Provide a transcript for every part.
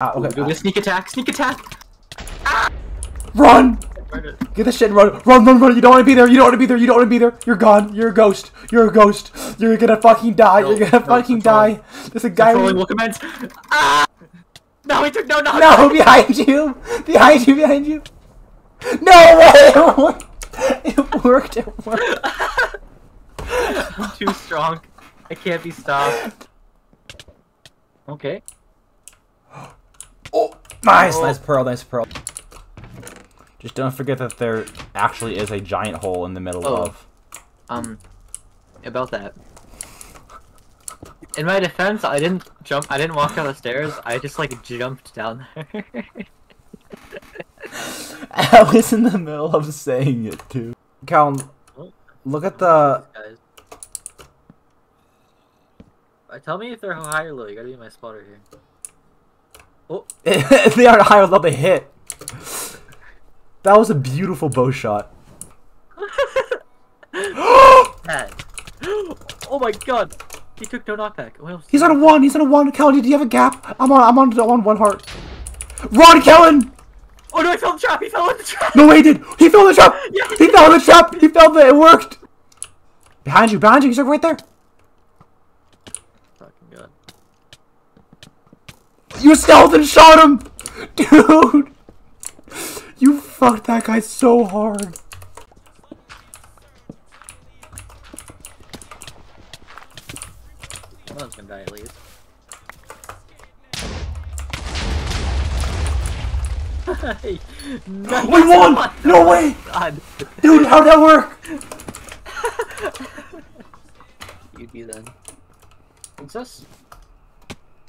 Ah, Do okay. the sneak attack, sneak attack! Run! Get the shit and run. Run, run, run. You don't want to be there. You don't want to be there. You don't want to be there. You're gone. You're a ghost. You're a ghost. You're gonna fucking die. No, You're gonna no, fucking controlling. die. There's a guy. Controlling will commence. Ah! No, he took no, no, No, behind you. Behind you. Behind you. No way. It worked. It worked. I'm too strong. I can't be stopped. Okay. Nice, Oh. nice pearl, nice pearl. Just don't forget that there actually is a giant hole in the middle Oh. of. Um, about that. In my defense, I didn't jump. I didn't walk down the stairs. I just like jumped down there. I was in the middle of saying it too. Cal, look at the. Guys. Uh, tell me if they're high or low. You gotta be my spotter here. they aren't high without the hit. That was a beautiful bow shot. Oh my god! He took no knockback. What else? He's on a one. He's on a one. Kellen, do you have a gap? I'm on. I'm on. I'm on one heart. Run, Kellen! Oh no! He fell in the trap. He fell in the trap. No, he did. He fell in the trap. Yeah. He fell in the trap. He fell. The, it worked. Behind you. Behind you. He's like right there. Fucking god. You stealth and shot him, dude. You fucked that guy so hard. One of them's gonna die at least. Hey, no, We won! No oh way, God. dude. How'd that work? You'd be then. Princess?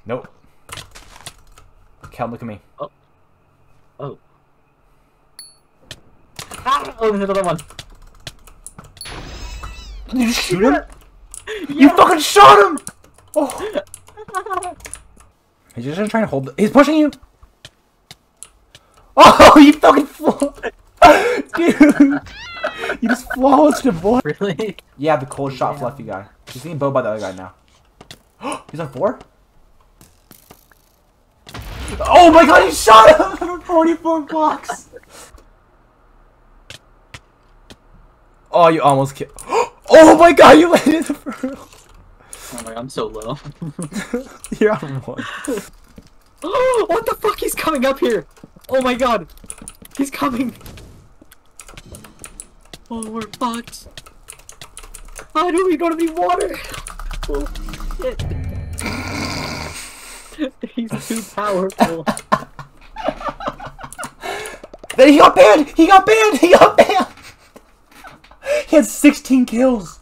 Nope. Cal, look at me. Oh. Ah! Oh, there's another one. Did you shoot him? You fucking shot him! Oh. He's just trying to hold. The, he's pushing you. Oh, you fucking flaw, dude! You just flawless him, boy. Really? Yeah, the cold shot fluffy guy. He's getting bowed by the other guy now. he's on four. Oh my god, he shot him! 44 blocks! Oh, you almost killed. Oh my god, you landed the pearl! Oh my god, I'm so low. You're on one. what the fuck? He's coming up here! Oh my god! He's coming! Oh, we're fucked. How do we don't have any water? Oh, shit. He's too powerful. Then he got banned! He got banned! He got banned! He had 16 kills!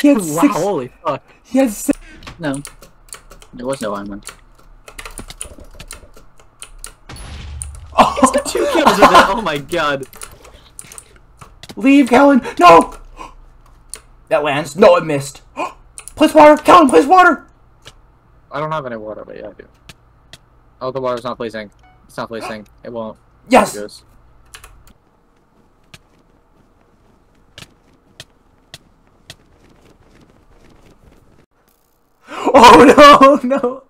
He had wow, six. holy fuck. He had six. No. There was no Iron Oh, Two kills with it! Oh my god. Leave, Kellen! No! That lands. No, it missed. place water! Kellen, place water! I don't have any water, but yeah, I do. Oh, the water's not placing. It's not placing. It won't. Yes! It goes. Oh no, no!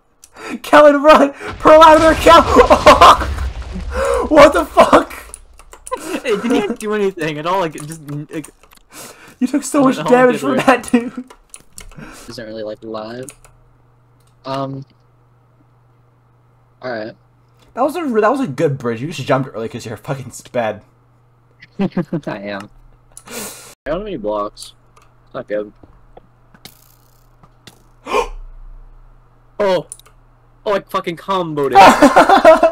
Kellen, run! Pearl out of there, Kel! what the fuck? It didn't even do anything at all. Like, it just. Like, You took so Oh, much damage from that dude. isn't really like live. Um. Alright. That was a that was a good bridge. You just jumped early because you're fucking sped. I am. I don't have any blocks. It's not good. oh! Oh, I fucking comboed it.